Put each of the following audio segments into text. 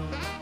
I'll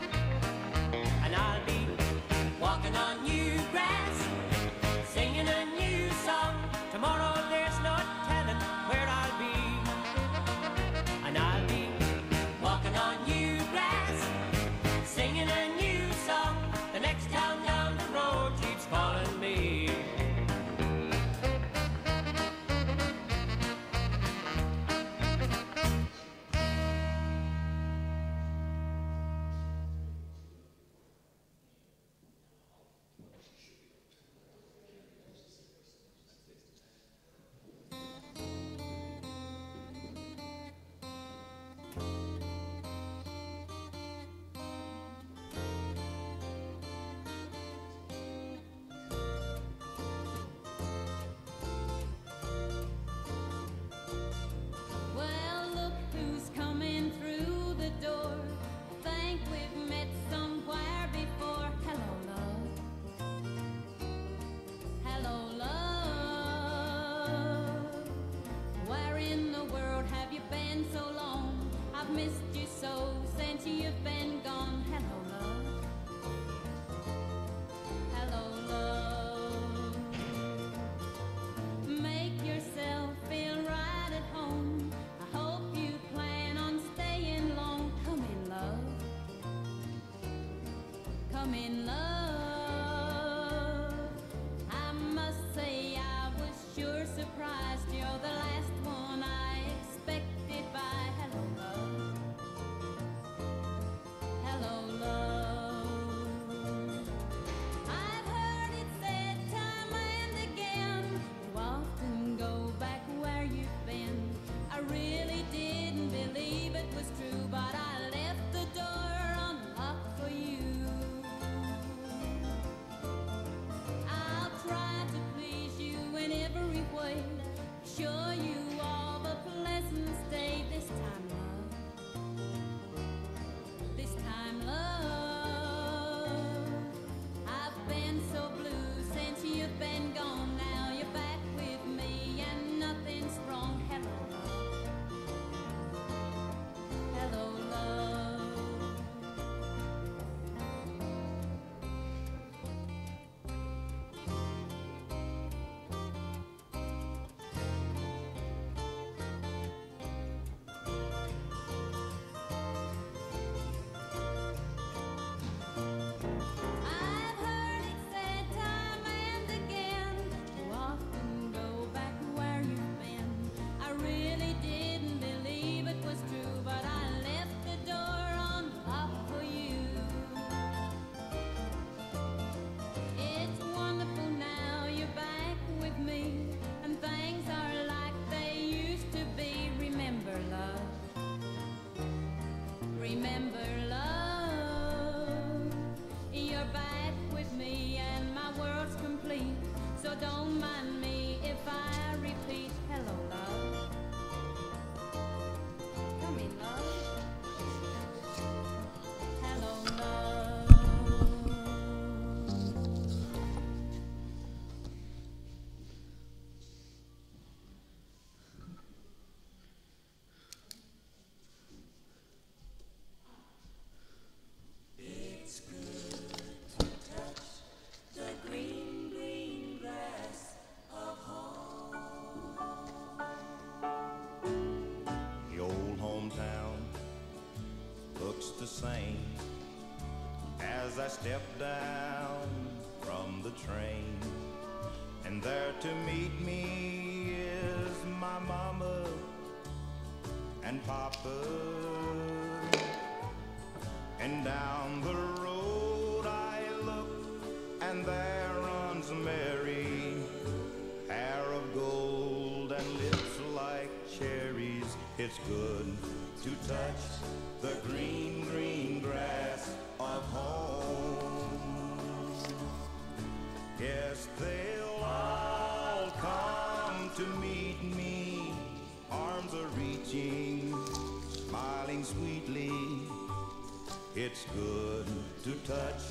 It's good to touch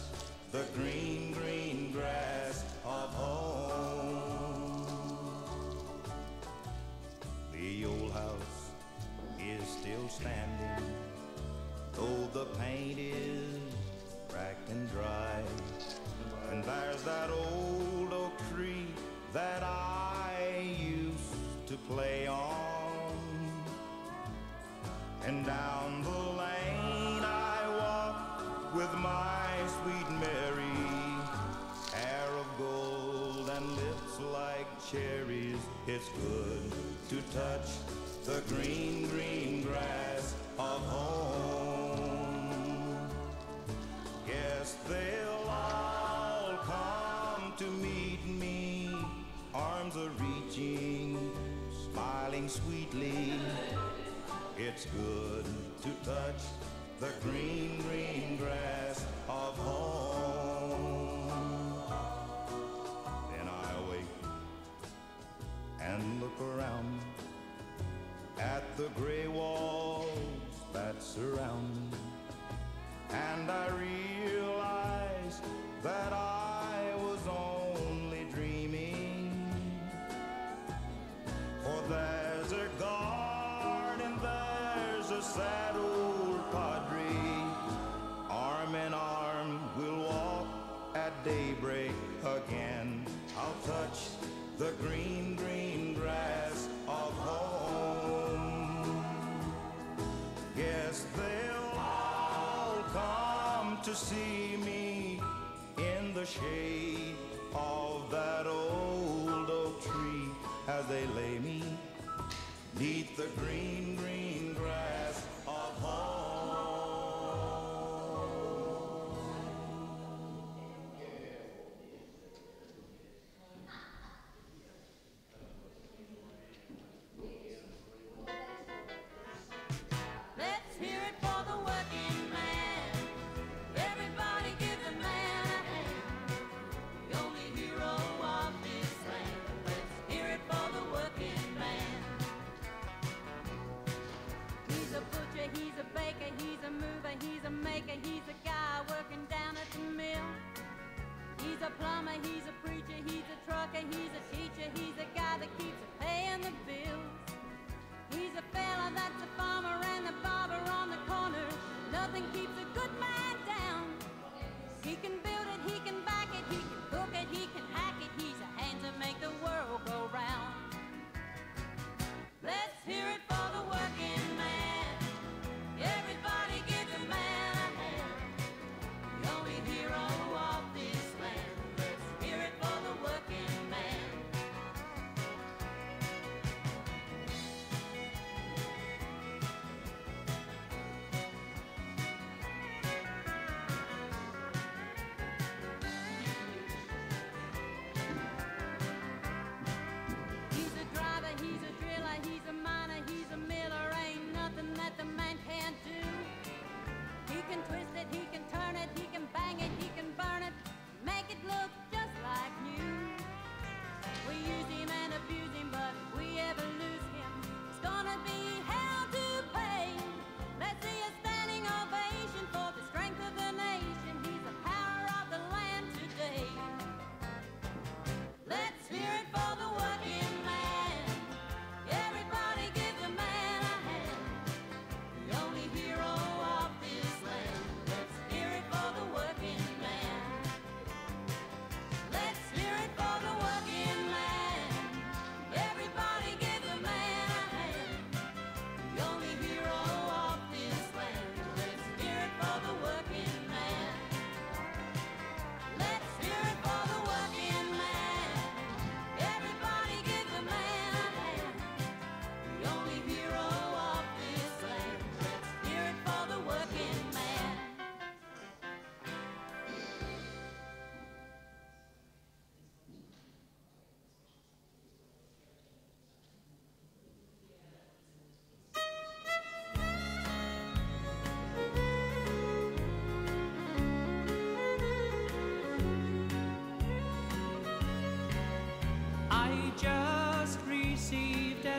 the green, green grass of home. The old house is still standing, though the paint is cracked and dry. And there's that old oak tree that I used to play on. And down the with my sweet Mary, hair of gold and lips like cherries. It's good to touch the green, green grass of home. Guess they'll all come to meet me, arms are reaching, smiling sweetly. It's good to touch the green, green grass of home.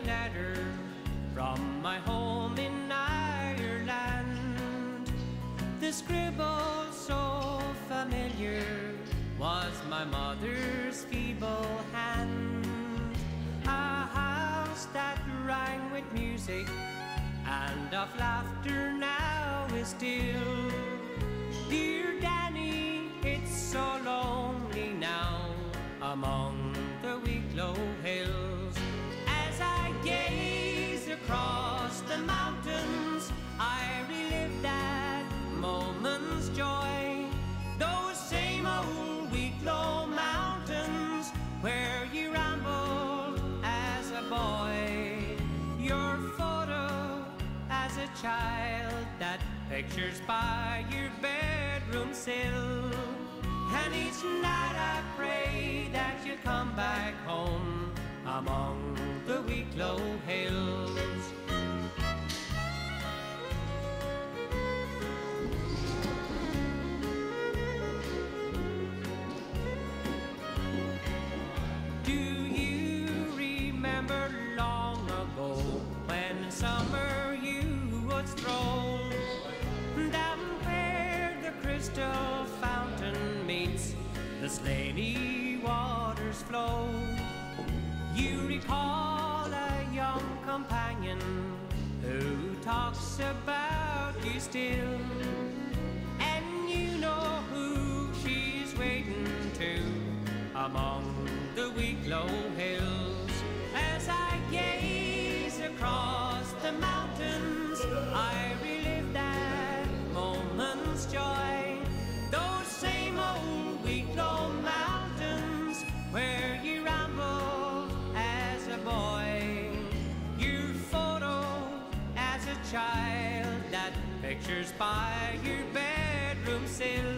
an adder from my home in Ireland. The scribble so familiar was my mother's feeble hand. A house that rang with music and of laughter now is still. Pictures by your bedroom sill. And each night I pray that you come back home among the Wicklow hills. The slaty waters flow? You recall a young companion who talks about you still, and you know who she's waiting to among the Wicklow hills. By your bedroom sill.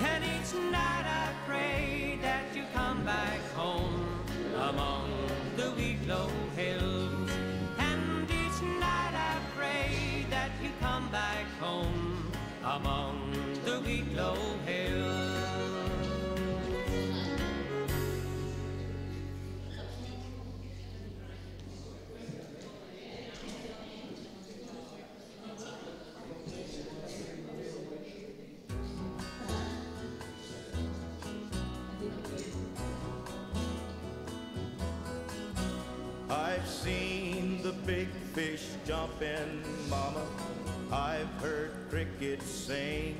And each night I pray that you come back home among the Wicklow hills. And each night I pray that you come back home among the Wicklow big fish jumping, mama. I've heard crickets sing.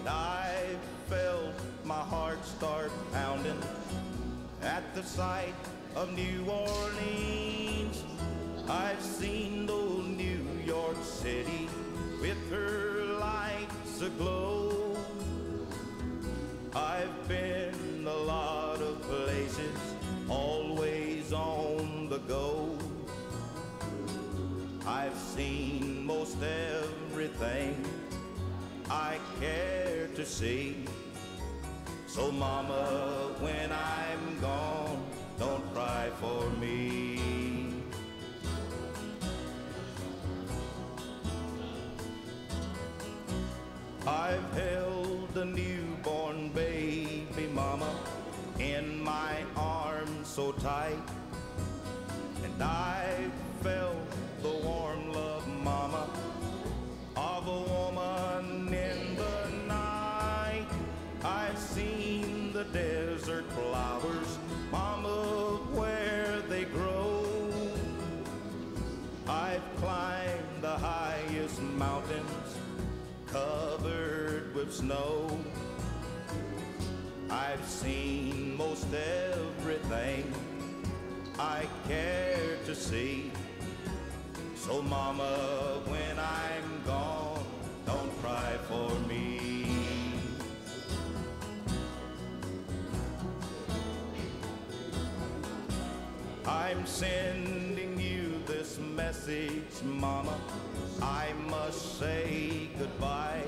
And I've felt my heart start pounding at the sight of New Orleans. I've seen old New York City with her lights aglow. I've been a lot of places, always on the go. I've seen most everything I care to see. So, Mama, when I'm gone, don't cry for me. I've held a newborn baby, mama, in my arms so tight. And I desert flowers, mama, where they grow. I've climbed the highest mountains covered with snow. I've seen most everything I care to see. So, Mama, when I'm sending you this message, Mama. I must say goodbye.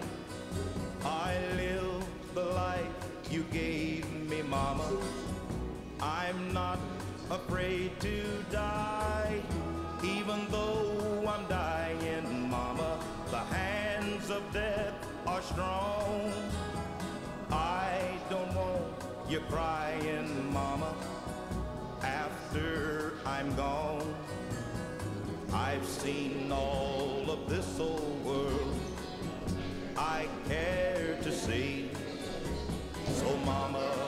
I live the life you gave me, Mama. I'm not afraid to die, even though I'm dying, Mama. The hands of death are strong. I don't want you crying, Mama after I'm gone. I've seen all of this old world I care to see. So, Mama,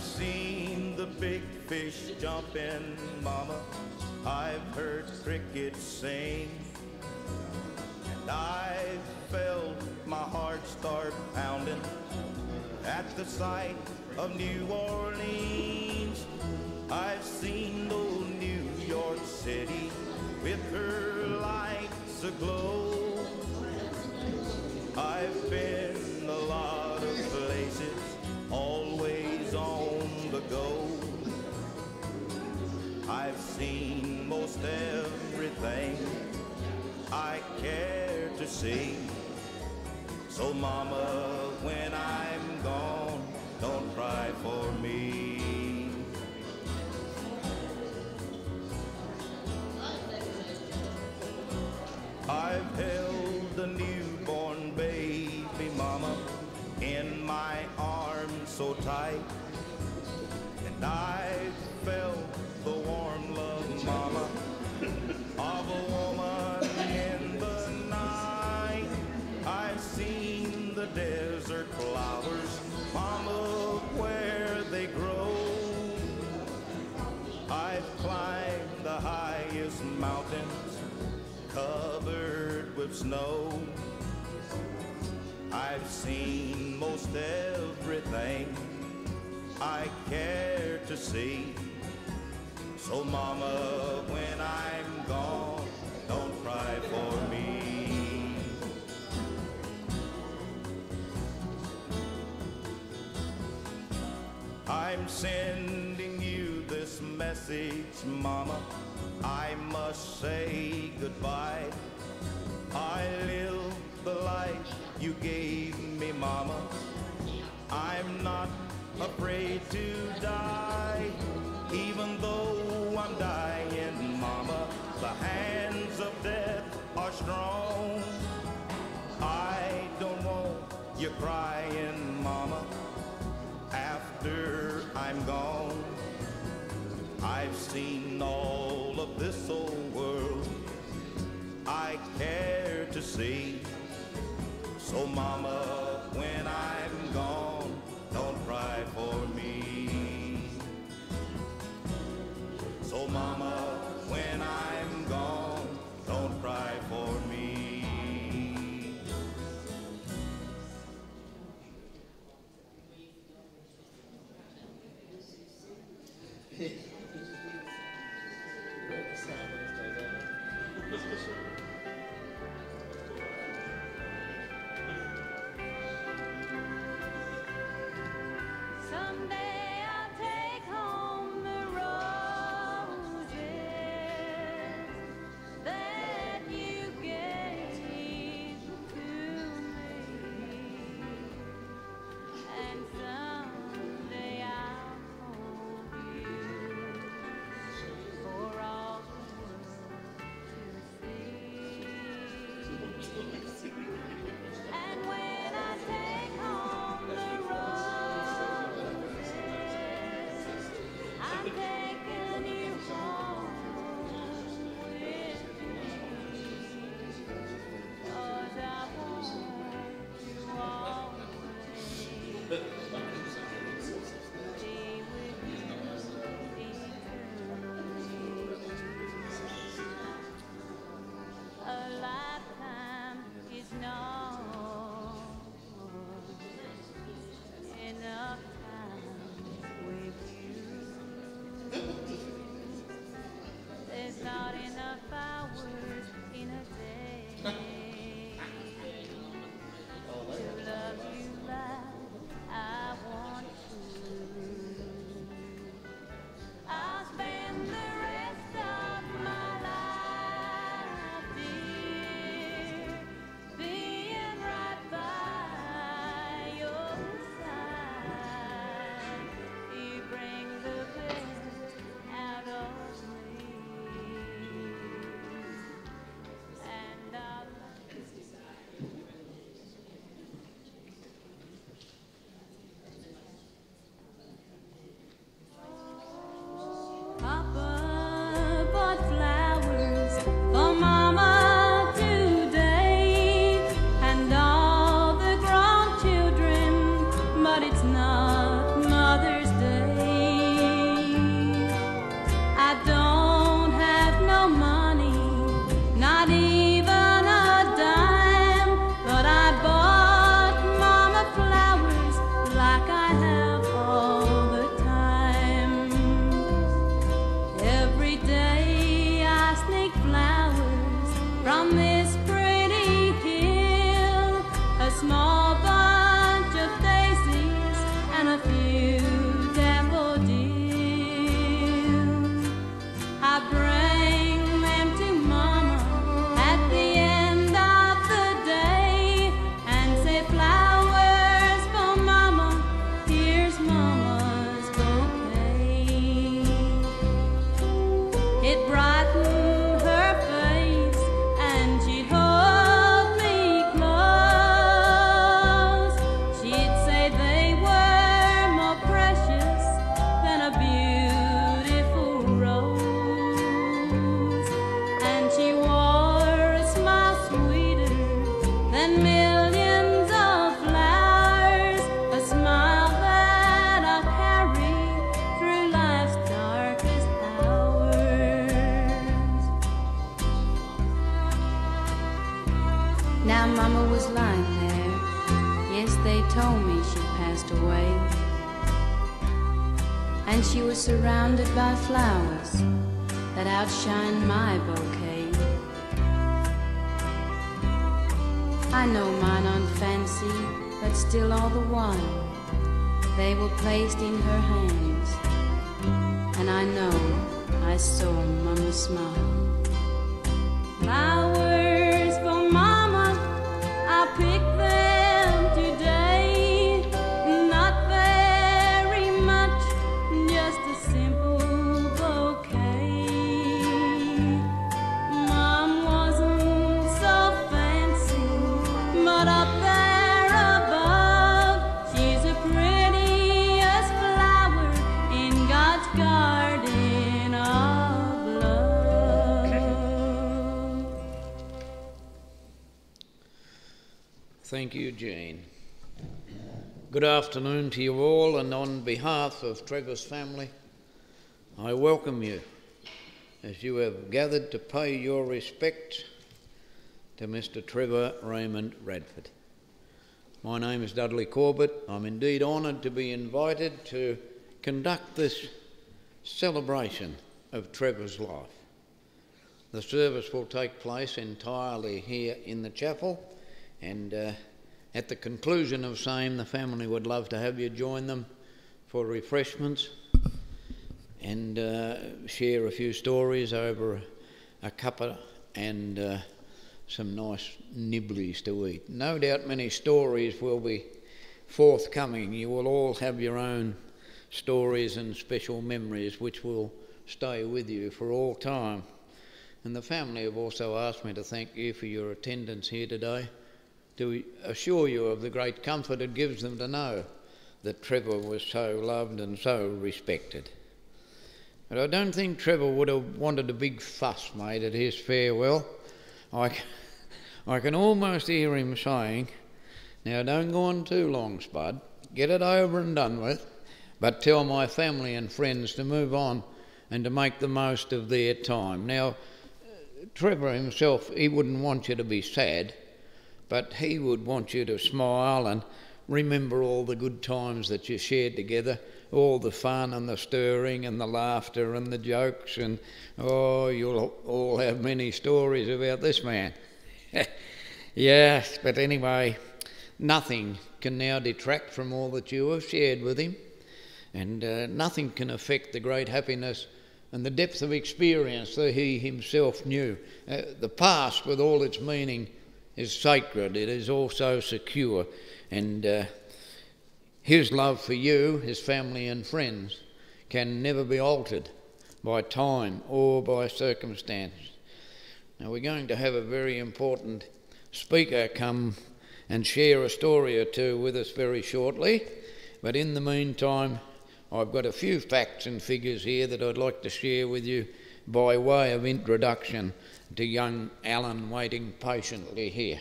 I've seen the big fish jumping, mama. I've heard crickets sing. And I've felt my heart start pounding at the sight of New Orleans. I've seen old New York City with her lights aglow. I've been seen most everything I care to see. So mama, when I'm gone, don't cry for me. With snow. I've seen most everything I care to see. So mama, when I'm gone, don't cry for me. I'm sending you this message, Mama. I must say goodbye. I live the life you gave me, Mama. I'm not afraid to die, even though I'm dying, Mama. The hands of death are strong. I don't want you crying, Mama after I'm gone. I've seen all see. So mama, when I'm Thank you, Jean. Good afternoon to you all, and on behalf of Trevor's family, I welcome you as you have gathered to pay your respect to Mr. Trevor Raymond Radford. My name is Dudley Corbett. I'm indeed honoured to be invited to conduct this celebration of Trevor's life. The service will take place entirely here in the chapel, and uh, at the conclusion of same, the family would love to have you join them for refreshments and uh, share a few stories over a cuppa and uh, some nice nibblies to eat. No doubt many stories will be forthcoming. You will all have your own stories and special memories which will stay with you for all time. And the family have also asked me to thank you for your attendance here today, to assure you of the great comfort it gives them to know that Trevor was so loved and so respected. But I don't think Trevor would have wanted a big fuss made at his farewell. I, I can almost hear him saying, Now don't go on too long, Spud. Get it over and done with. But tell my family and friends to move on and to make the most of their time. Now, Trevor himself, he wouldn't want you to be sad, but he would want you to smile and remember all the good times that you shared together, all the fun and the stirring and the laughter and the jokes, and oh, you'll all have many stories about this man. yes, but anyway, nothing can now detract from all that you have shared with him, and uh, nothing can affect the great happiness and the depth of experience that he himself knew. Uh, the past, with all its meaning, is sacred, it is also secure, and uh, his love for you, his family, and friends can never be altered by time or by circumstance. Now, we're going to have a very important speaker come and share a story or two with us very shortly, but in the meantime, I've got a few facts and figures here that I'd like to share with you by way of introduction to young Alan waiting patiently here.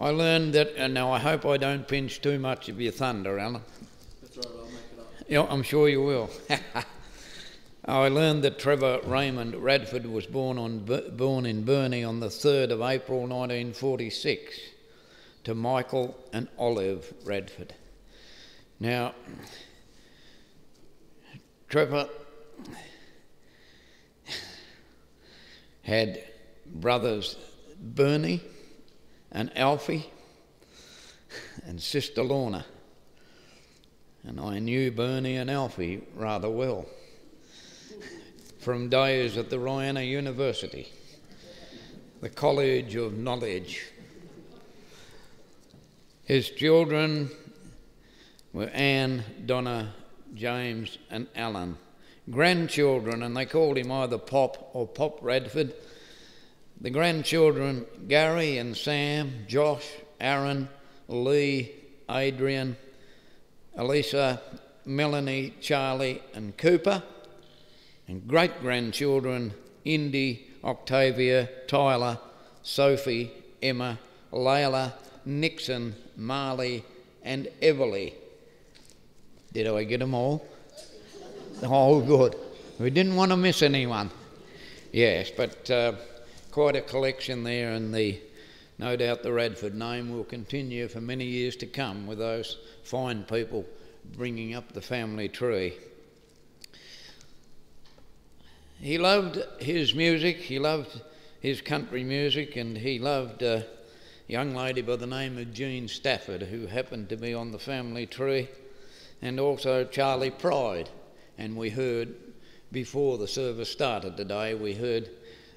I learned that, and now I hope I don't pinch too much of your thunder, Alan. That's right, I'll make it up. Yeah, I'm sure you will. I learned that Trevor Raymond Radford was born, on, born in Burnie on the 3rd of April 1946 to Michael and Olive Radford. Now, Trevor had brothers Bernie and Alfie and sister Lorna. And I knew Bernie and Alfie rather well from days at the Rihanna University, the College of Knowledge. His children were Anne, Donna, James, and Alan. Grandchildren, and they called him either Pop or Pop Radford. The grandchildren Gary and Sam, Josh, Aaron, Lee, Adrian, Elisa, Melanie, Charlie, and Cooper. And great grandchildren Indy, Octavia, Tyler, Sophie, Emma, Layla, Nixon, Marley, and Everly. Did I get them all? Oh, good. We didn't want to miss anyone. Yes, but uh, quite a collection there, and the no doubt the Radford name will continue for many years to come with those fine people bringing up the family tree. He loved his music, he loved his country music, and he loved a young lady by the name of Jean Stafford, who happened to be on the family tree, and also Charley Pride. And we heard before the service started today, we heard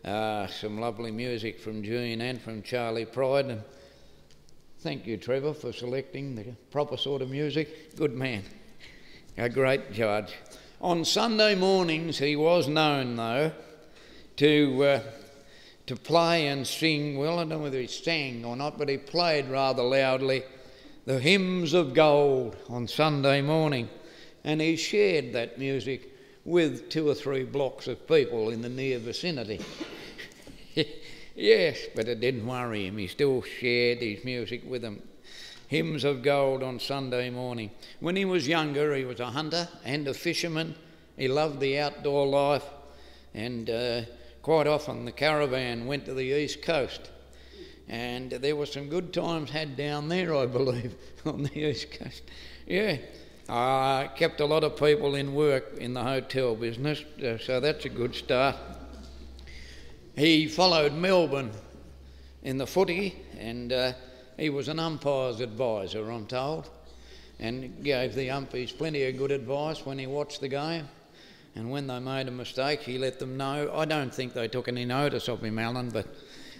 uh, some lovely music from June and from Charley Pride. And thank you, Trevor, for selecting the proper sort of music. Good man, a great judge. On Sunday mornings, he was known, though, to, uh, to play and sing. Well, I don't know whether he sang or not, but he played rather loudly the hymns of gold on Sunday morning. And he shared that music with two or three blocks of people in the near vicinity. yes, but it didn't worry him. He still shared his music with them. Hymns of gold on Sunday morning. When he was younger, he was a hunter and a fisherman. He loved the outdoor life, and uh, quite often the caravan went to the east coast. And there were some good times had down there, I believe, on the east coast. Yeah, I kept a lot of people in work in the hotel business, uh, so that's a good start. He followed Melbourne in the footy, and uh, he was an umpire's advisor, I'm told, and gave the umpies plenty of good advice when he watched the game. And when they made a mistake, he let them know. I don't think they took any notice of him, Alan, but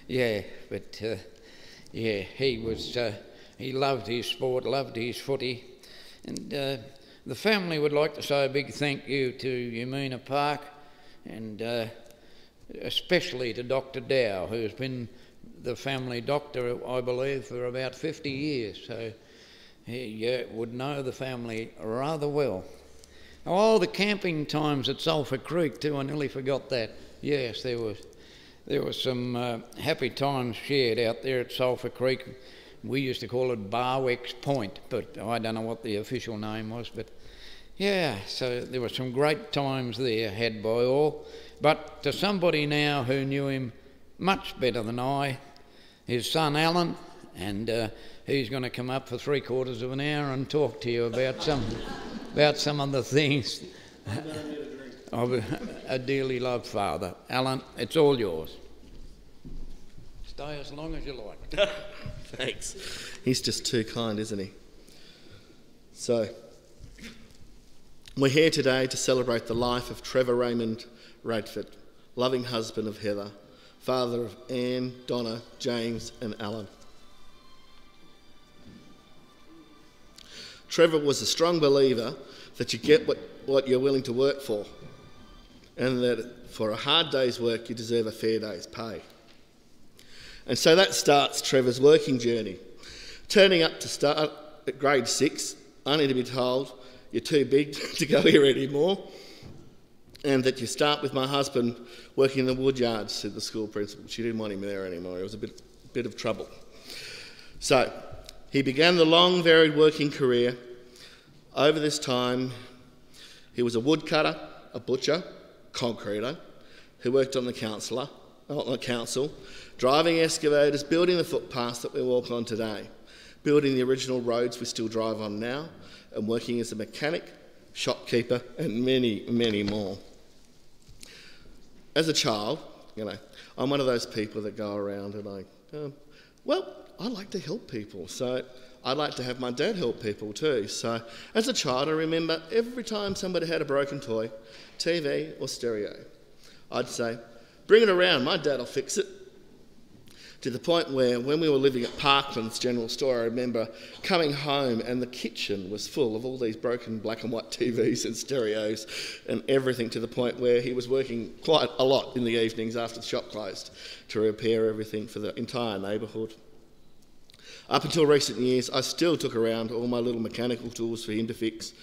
yeah, but uh, yeah, he was. Uh, he loved his sport, loved his footy, and uh, the family would like to say a big thank you to Umina Park and uh, especially to Dr. Dow, who's been the family doctor, I believe, for about 50 years. So he uh, would know the family rather well. Oh, the camping times at Sulphur Creek, too, I nearly forgot that. Yes, there was. There was some uh, happy times shared out there at Sulphur Creek we used to call it Barwick's Point, but I don't know what the official name was. But yeah, so there were some great times there had by all. But to somebody now who knew him much better than I, his son Alan, and uh, he's going to come up for three quarters of an hour and talk to you about some about some of the things of a, a dearly loved father. Alan, it's all yours. Stay as long as you like. Thanks. He's just too kind, isn't he? So, we're here today to celebrate the life of Trevor Raymond Radford, loving husband of Heather, father of Anne, Donna, James, and Alan. Trevor was a strong believer that you get what, what you're willing to work for, and that for a hard day's work, you deserve a fair day's pay. And so that starts Trevor's working journey. Turning up to start at grade six, only to be told you're too big to go here anymore, and that you start with my husband working in the wood yards, said the school principal. She didn't want him there anymore. It was a bit, bit of trouble. So he began the long, varied working career. Over this time, he was a woodcutter, a butcher, concreter, who worked on the councillor, council, driving excavators, building the footpaths that we walk on today, building the original roads we still drive on now, and working as a mechanic, shopkeeper, and many, many more. As a child, you know, I'm one of those people that go around and I, um, well, I like to help people, so I'd like to have my dad help people too. So as a child, I remember every time somebody had a broken toy, TV or stereo, I'd say, bring it around, my dad will fix it to the point where when we were living at Parkland's General Store, I remember coming home and the kitchen was full of all these broken black and white TVs and stereos and everything to the point where he was working quite a lot in the evenings after the shop closed to repair everything for the entire neighbourhood. Up until recent years, I still took around all my little mechanical tools for him to fix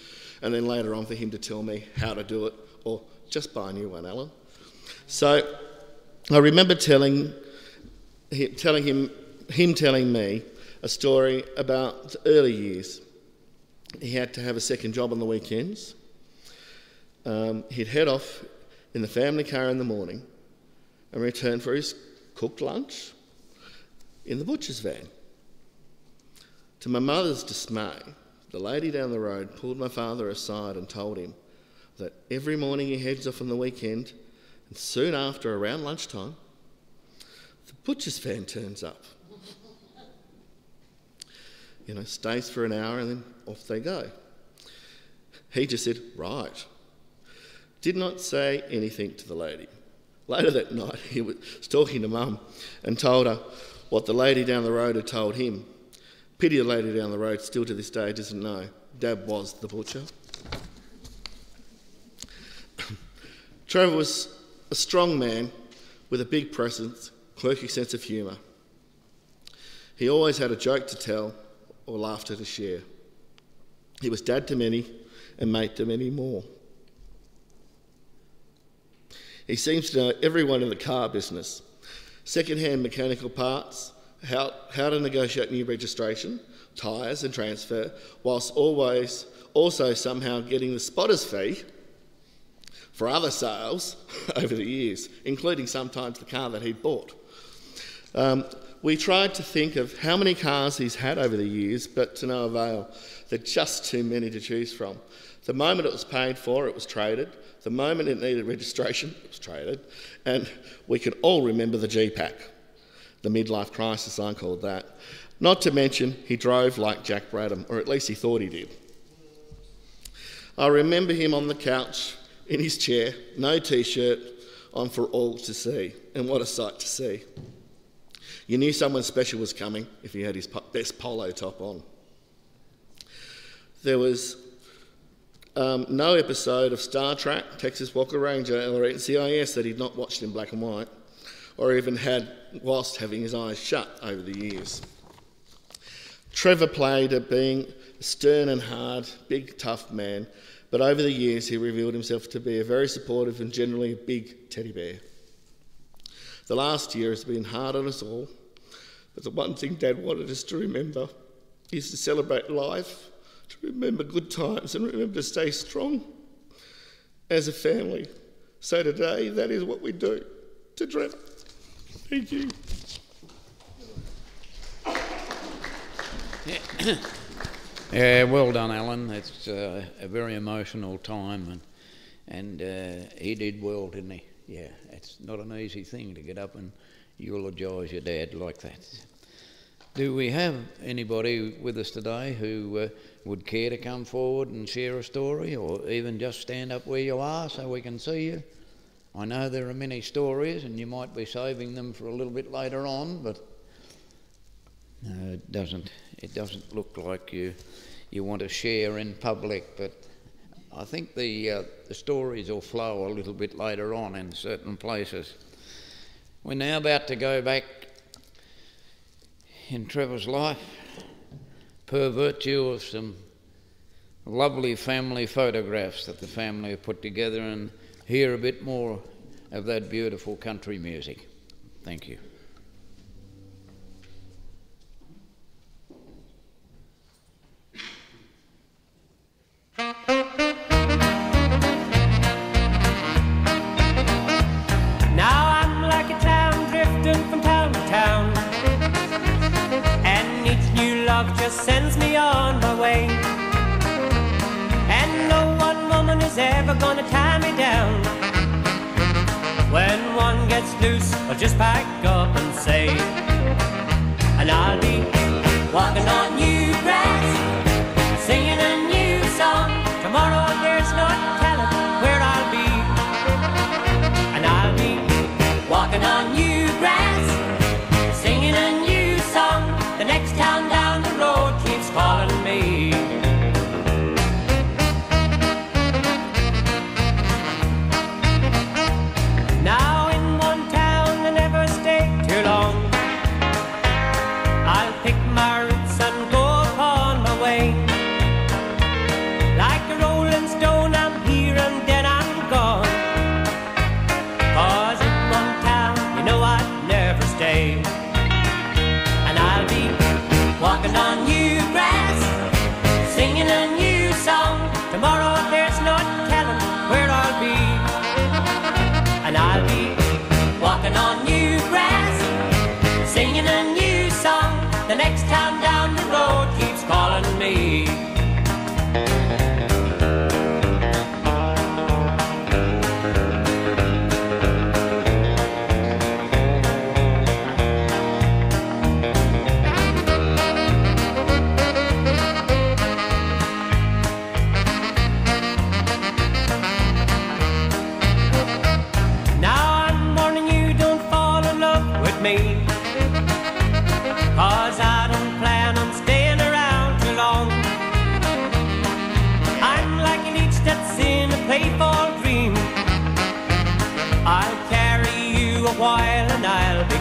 and then later on for him to tell me how to do it or just buy a new one, Alan. So I remember telling telling him, him telling me a story about the early years. He had to have a second job on the weekends. Um, he'd head off in the family car in the morning and return for his cooked lunch in the butcher's van. To my mother's dismay, the lady down the road pulled my father aside and told him that every morning he heads off on the weekend, and soon after, around lunchtime, the butcher's van turns up. You know, stays for an hour and then off they go. He just said, Right. Did not say anything to the lady. Later that night, he was talking to mum and told her what the lady down the road had told him. Pity the lady down the road still to this day doesn't know. Dad was the butcher. Trevor was a strong man with a big presence, quirky sense of humour. He always had a joke to tell or laughter to share. He was dad to many and mate to many more. He seems to know everyone in the car business second-hand mechanical parts, how, how to negotiate new registration, tyres and transfer, whilst always also somehow getting the spotter's fee for other sales over the years, including sometimes the car that he bought. Um, we tried to think of how many cars he's had over the years, but to no avail. There are just too many to choose from. The moment it was paid for, it was traded. The moment it needed registration, it was traded. And we can all remember the GPAC, the midlife crisis, I called that. Not to mention, he drove like Jack Brabham, or at least he thought he did. I remember him on the couch in his chair, no t shirt, on for all to see. And what a sight to see. You knew someone special was coming if he had his best polo top on. There was um, no episode of Star Trek, Texas Walker Ranger, or NCIS that he'd not watched in black and white, or even had whilst having his eyes shut over the years. Trevor played at being a stern and hard, big, tough man, but over the years he revealed himself to be a very supportive and generally big teddy bear. The last year has been hard on us all, but the one thing Dad wanted us to remember is to celebrate life, to remember good times, and remember to stay strong as a family. So today, that is what we do to Trevor. Thank you. Yeah, well done, Alan. It's uh, a very emotional time, and and uh, he did well, didn't he? Yeah, it's not an easy thing to get up and eulogise your dad like that. Do we have anybody with us today who uh, would care to come forward and share a story, or even just stand up where you are so we can see you? I know there are many stories, and you might be saving them for a little bit later on, but no, it doesn't. It doesn't look like you you want to share in public, but I think the uh, the stories will flow a little bit later on in certain places. We're now about to go back in Trevor's life per virtue of some lovely family photographs that the family have put together and hear a bit more of that beautiful country music. Thank you. Sends me on my way. And no one woman is ever gonna tie me down. When one gets loose, I'll just pack up and say, and I'll be walking on new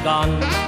gone.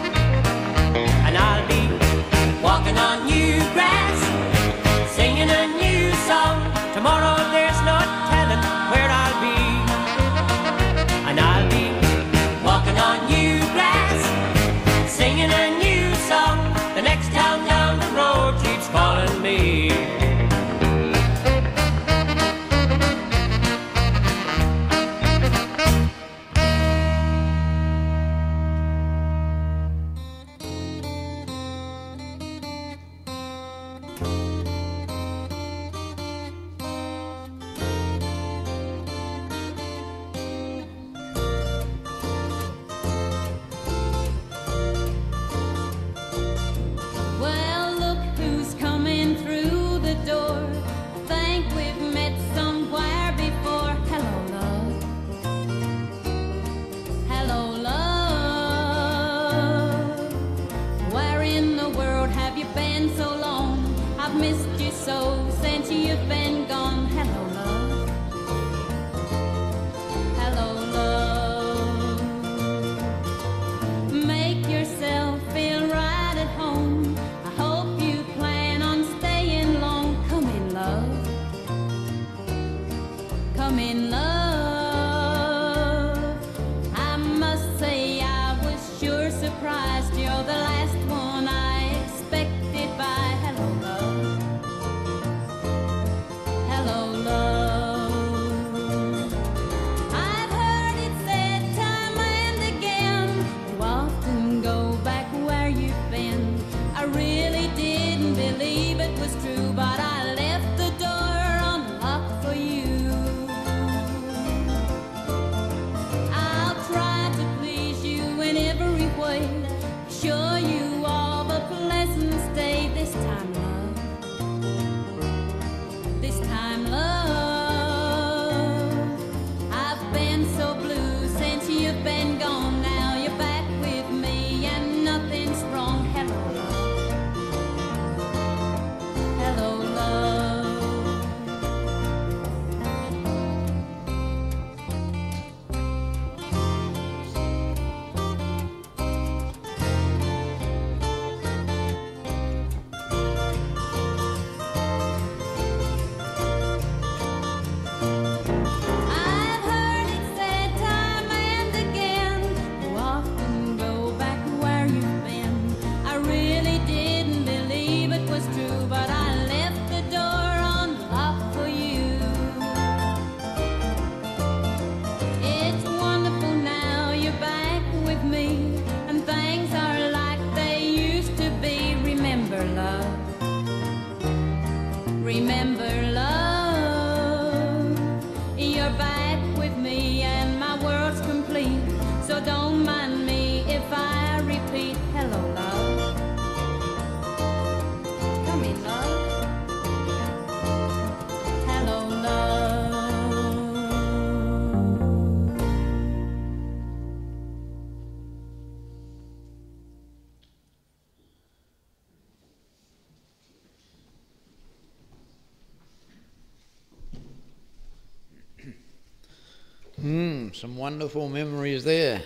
Wonderful memories there.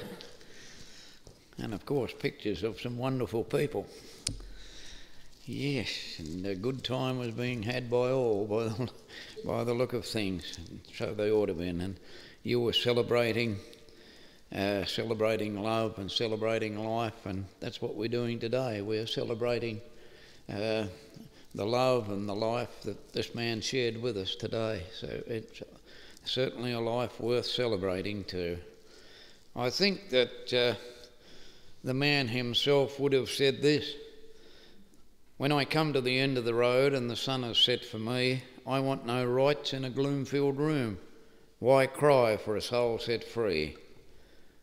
And of course, pictures of some wonderful people. Yes, and a good time was being had by all, by the, by the look of things. So they ought to have been. And you were celebrating, uh, celebrating love and celebrating life, and that's what we're doing today. We're celebrating uh, the love and the life that this man shared with us today. So it's certainly a life worth celebrating too. I think that uh, the man himself would have said this When I come to the end of the road and the sun has set for me, I want no rites in a gloom filled room. Why cry for a soul set free?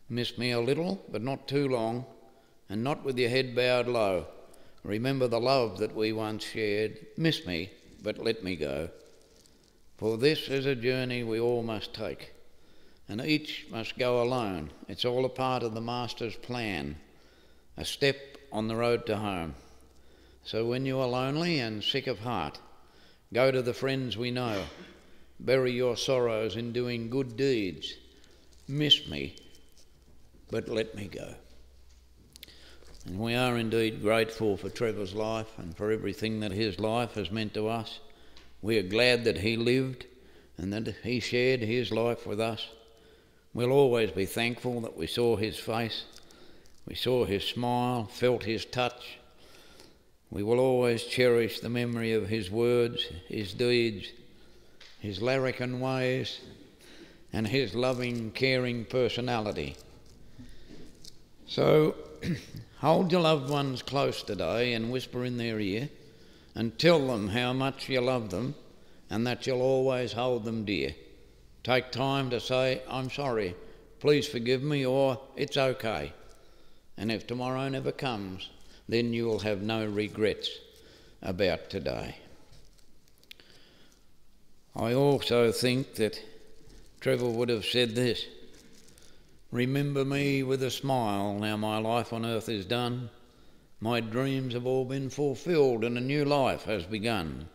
Miss me a little, but not too long, and not with your head bowed low. Remember the love that we once shared. Miss me, but let me go. For this is a journey we all must take, and each must go alone. It's all a part of the Master's plan, a step on the road to home. So when you are lonely and sick of heart, go to the friends we know. Bury your sorrows in doing good deeds. Miss me, but let me go. And we are indeed grateful for Trevor's life and for everything that his life has meant to us. We are glad that he lived and that he shared his life with us. We'll always be thankful that we saw his face, we saw his smile, felt his touch. We will always cherish the memory of his words, his deeds, his larrikin ways, and his loving, caring personality. So, hold your loved ones close today and whisper in their ear and tell them how much you love them and that you'll always hold them dear. Take time to say, I'm sorry, please forgive me, or it's okay. And if tomorrow never comes, then you will have no regrets about today. I also think that Trevor would have said this Remember me with a smile, now my life on earth is done. My dreams have all been fulfilled and a new life has begun.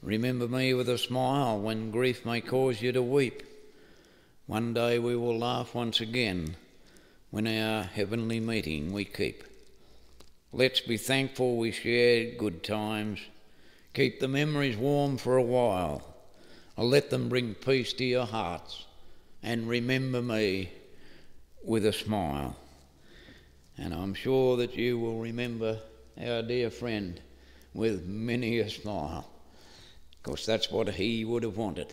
Remember me with a smile when grief may cause you to weep. One day we will laugh once again when our heavenly meeting we keep. Let's be thankful we shared good times. Keep the memories warm for a while. Let them bring peace to your hearts. And remember me with a smile. And I'm sure that you will remember our dear friend with many a smile. Of course, that's what he would have wanted.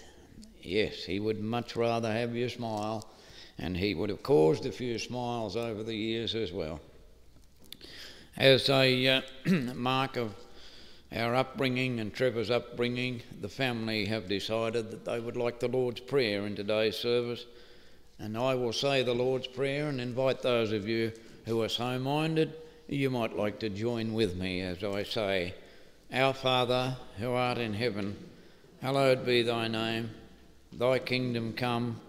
Yes, he would much rather have you smile, and he would have caused a few smiles over the years as well. As a uh, mark of our upbringing and Trevor's upbringing, the family have decided that they would like the Lord's Prayer in today's service. And I will say the Lord's Prayer and invite those of you who are so minded, you might like to join with me as I say, Our Father, who art in heaven, hallowed be thy name. Thy kingdom come,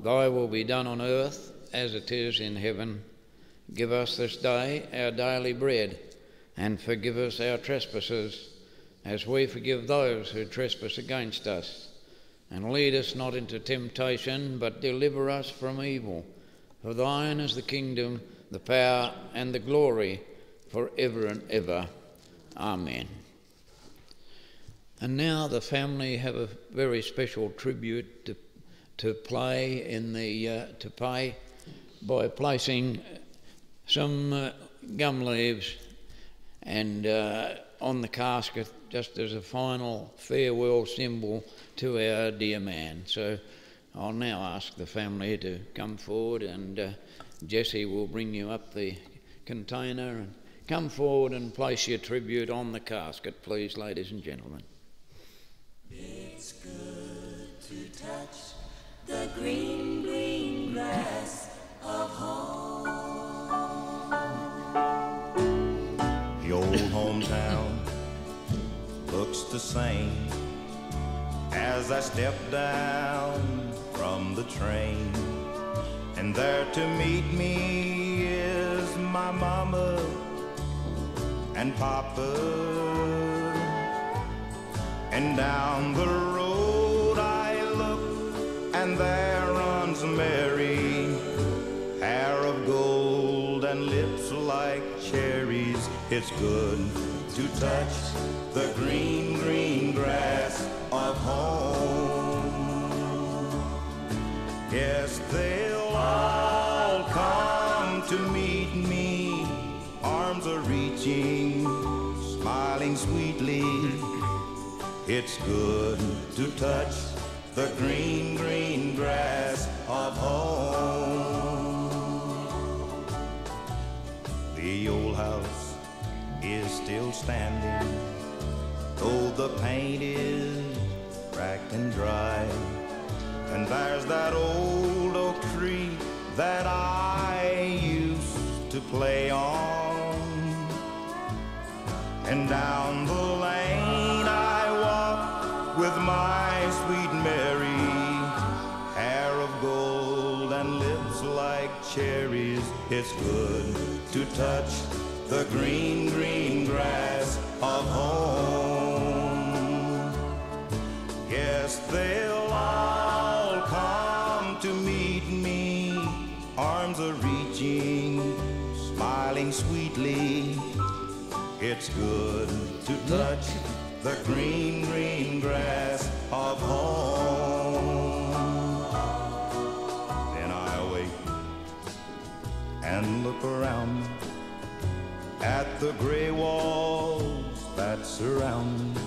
thy will be done on earth as it is in heaven. Give us this day our daily bread, and forgive us our trespasses, as we forgive those who trespass against us. And lead us not into temptation, but deliver us from evil. For thine is the kingdom, the power, and the glory, for ever and ever. Amen. And now the family have a very special tribute to, to play in the uh, to pay by placing some uh, gum leaves and uh, on the casket just as a final farewell symbol to our dear man. So I'll now ask the family to come forward and uh, Jesse will bring you up the container and come forward and place your tribute on the casket, please, ladies and gentlemen. It's good to touch the green, green grass of home. The old hometown looks the same as I step down from the train. And there to meet me is my mama and papa. And down the road I look, and there runs Mary, hair of gold and lips like cherries. It's good to touch the green, green grass of home. Yes, they'll all come to meet me, arms are reaching, smiling sweetly. It's good to touch the green, green grass of home. The old house is still standing, though the paint is cracked and dry. And there's that old oak tree that I used to play on. And down the lane I walk with my sweet Mary, hair of gold and lips like cherries. It's good to touch the green, green grass of home. It's good to touch the green, green grass of home. Then I wake and look around at the gray walls that surround me.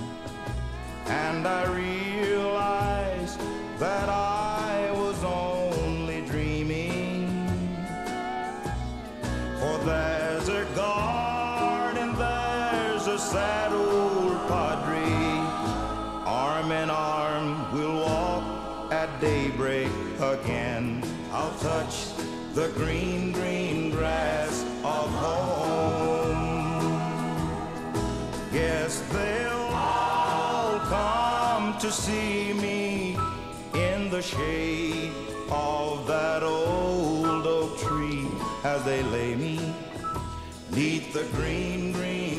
And I realize that I was only dreaming. For there's a a sad old padre. Arm in arm, we'll walk at daybreak again. I'll touch the green, green grass of home. Yes, they'll all come to see me in the shade of that old oak tree as they lay me neath the green, green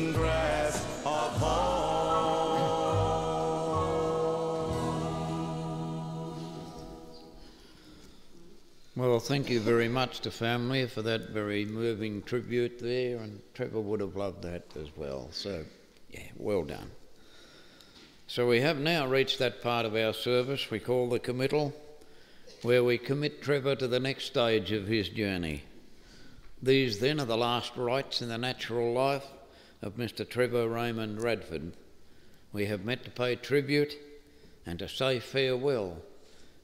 Well, thank you very much to family for that very moving tribute there, and Trevor would have loved that as well. So, yeah, well done. So, we have now reached that part of our service we call the committal, where we commit Trevor to the next stage of his journey. These then are the last rites in the natural life of Mr. Trevor Raymond Radford. We have met to pay tribute and to say farewell,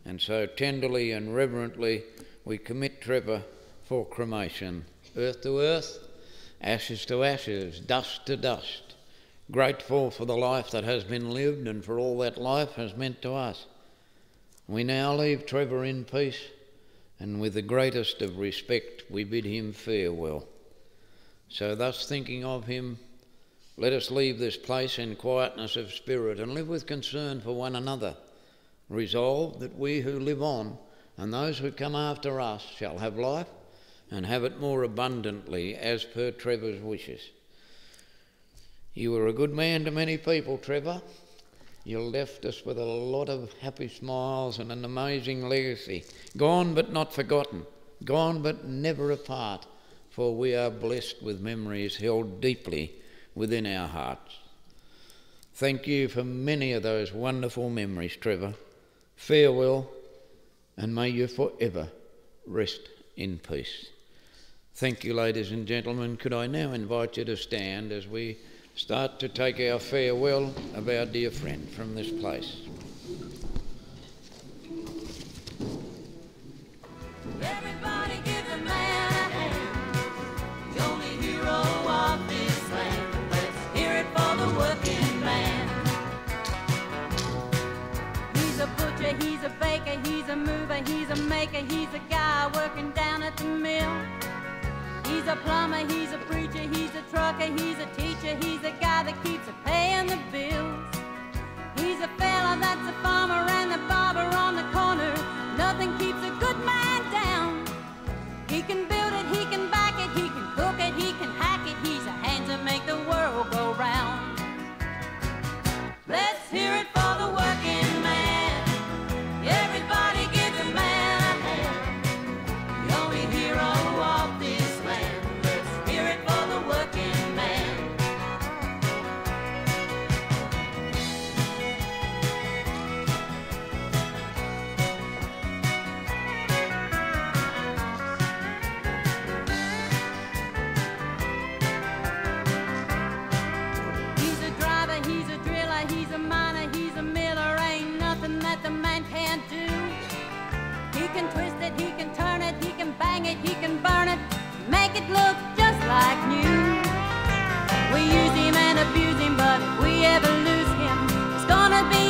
and so tenderly and reverently we commit Trevor for cremation. Earth to earth, ashes to ashes, dust to dust. Grateful for the life that has been lived and for all that life has meant to us. We now leave Trevor in peace, and with the greatest of respect we bid him farewell. So, thus thinking of him, let us leave this place in quietness of spirit and live with concern for one another, resolved that we who live on and those who come after us shall have life and have it more abundantly as per Trevor's wishes. You were a good man to many people, Trevor. You left us with a lot of happy smiles and an amazing legacy. Gone but not forgotten, gone but never apart, for we are blessed with memories held deeply within our hearts. Thank you for many of those wonderful memories, Trevor. Farewell, and may you forever rest in peace. Thank you, ladies and gentlemen. Could I now invite you to stand as we start to take our farewell of our dear friend from this place? He's a maker, he's a guy working down at the mill. He's a plumber, he's a preacher, he's a trucker, he's a teacher, he's a guy that keeps a paying the bills. He's a fella that's a farmer and a barber on the corner. Nothing keeps a good man down. He can build it, he can back it, he can cook it, he it, he can burn it, make it look just like new. We use him and abuse him, but if we ever lose him, it's gonna be